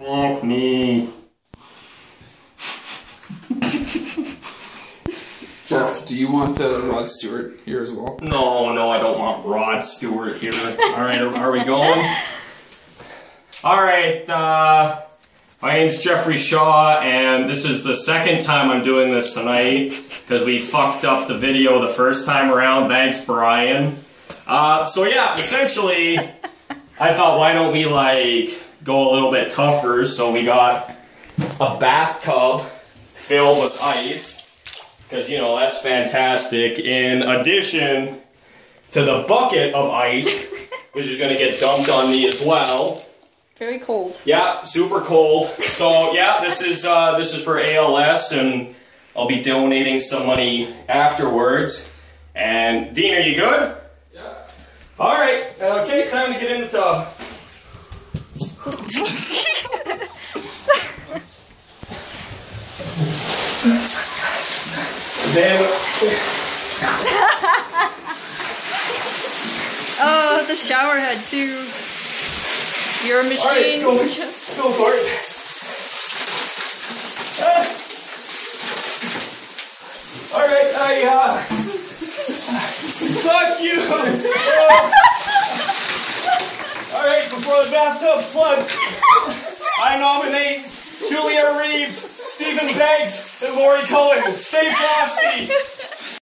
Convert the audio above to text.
Fuck me. Geoff, do you want the Rod Stewart here as well? No, no, I don't want Rod Stewart here. All right, are, are we going? All right, uh, my name's Geoffrey Shaw, and this is the second time I'm doing this tonight because we fucked up the video the first time around. Thanks, Brian. Uh, so yeah, essentially, I thought, why don't we like go a little bit tougher? So we got a bathtub filled with ice because you know that's fantastic. In addition to the bucket of ice, which is going to get dumped on me as well. Very cold. Yeah, super cold. So yeah, this is uh, this is for ALS, and I'll be donating some money afterwards. And Dean, are you good? Yeah. All right. Okay, time to get in the tub. Oh, the shower head too. Your machine. go. go for it. Ah. All right, I uh, fuck you. All right, before the bathtub floods, I nominate Stephen Banks, and Lori Cullen. Stay frosty.